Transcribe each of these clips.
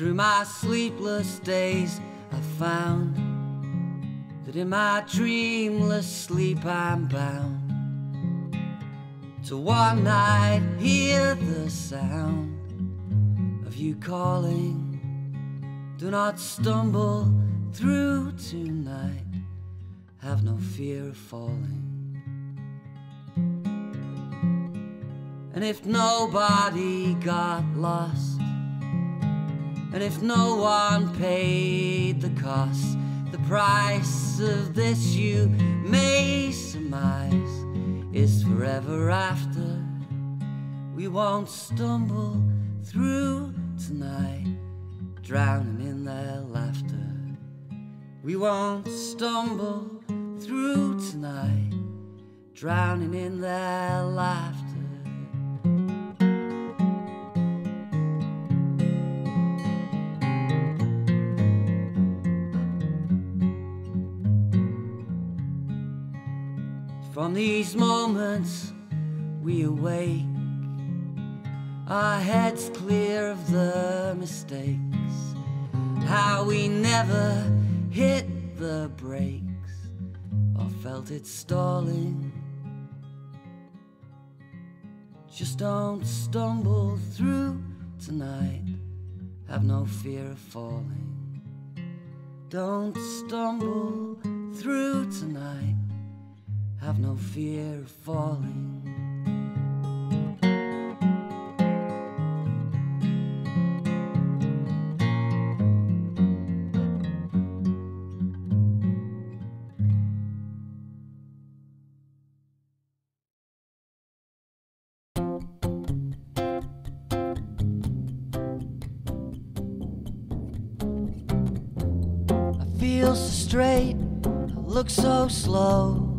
Through my sleepless days, I found that in my dreamless sleep I'm bound to one night hear the sound of you calling. Do not stumble through tonight, have no fear of falling. And if nobody got lost, and if no one paid the cost, the price of this you may surmise is forever after. We won't stumble through tonight, drowning in their laughter. We won't stumble through tonight, drowning in their laughter. From these moments we awake, our heads clear of the mistakes, how we never hit the brakes or felt it stalling. Just don't stumble through tonight, have no fear of falling. Don't stumble through tonight have no fear of falling. I feel so straight, I look so slow.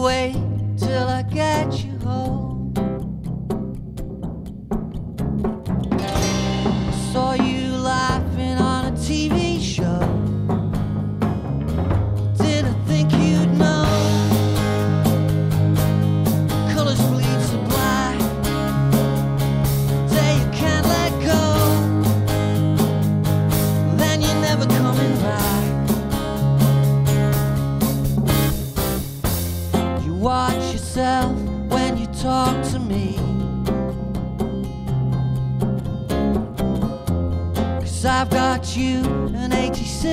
Wait till I get you home. Cause I've got you an 86.